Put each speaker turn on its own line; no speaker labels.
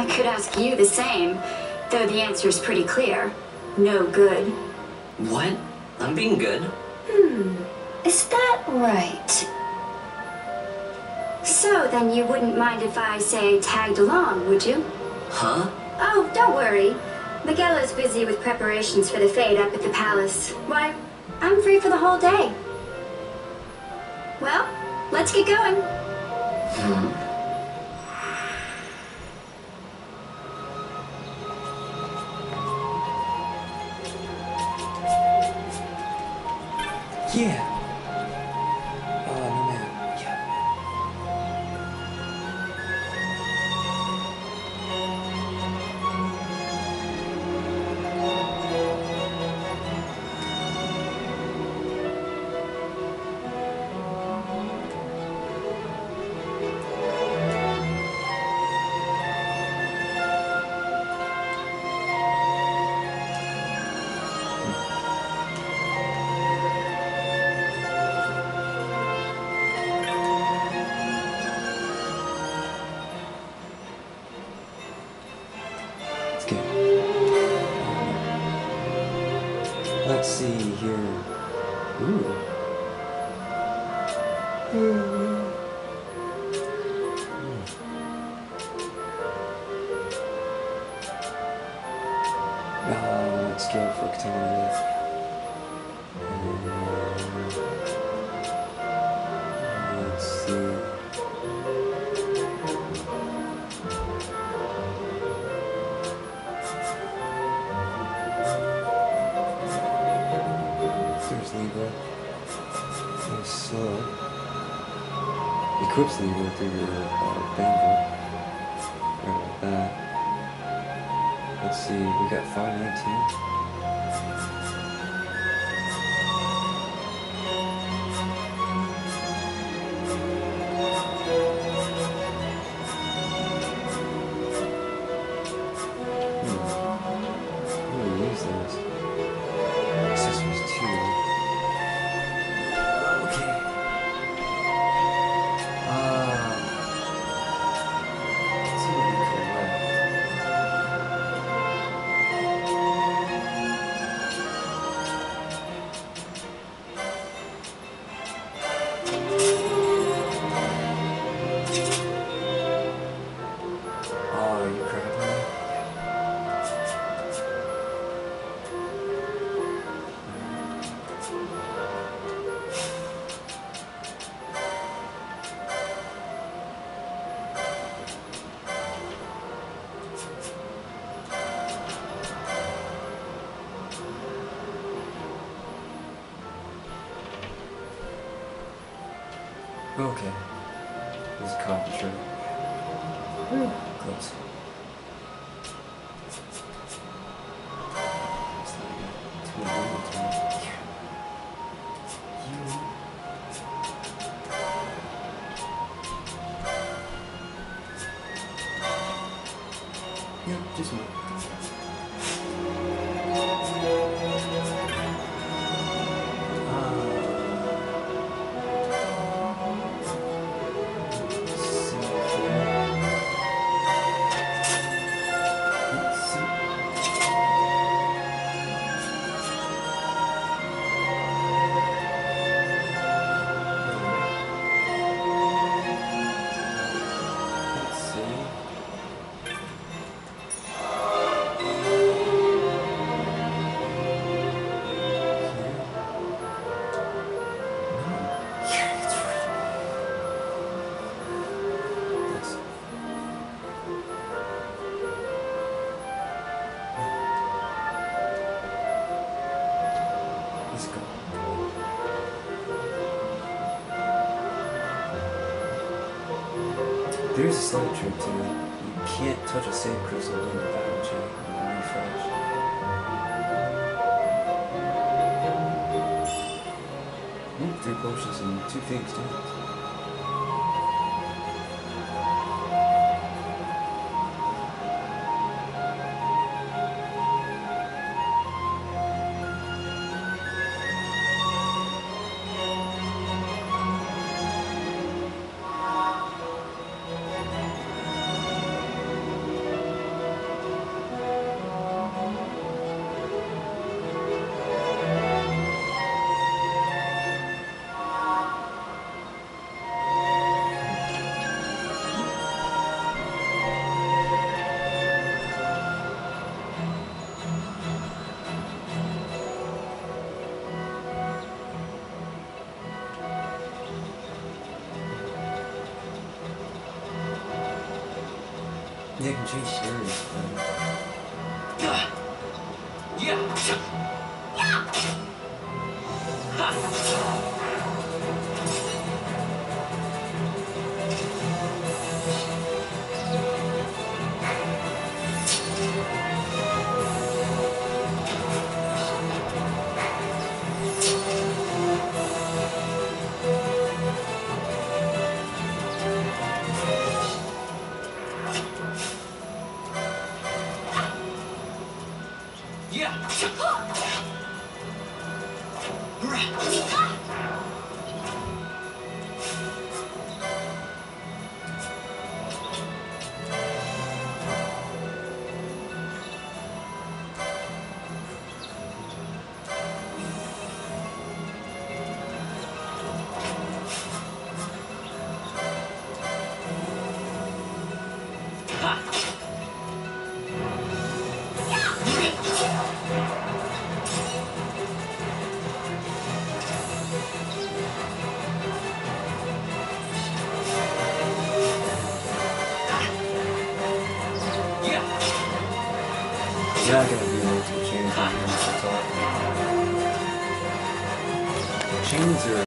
I could ask you the same, though the answer is pretty clear. No good.
What? I'm being good.
Hmm. Is that right? So then you wouldn't mind if I, say, tagged along, would you?
Huh?
Oh, don't worry. Migelo is busy with preparations for the fete up at the palace. Why, I'm free for the whole day. Well, let's get going.
Let's see here. Ooh. Uh, let's go for Katana. Equips Libra through your uh, Right about that. Let's see, we got 519. Okay. This is concentrate. Hmm. Close. It's like two. You- Yeah, just one. There's a slight trick to it. You can't touch a save crystal during the battle check or refresh. Three potions and two things, too. Yeah, can change series. man. You're not gonna be able to change on here. That's all. Chains are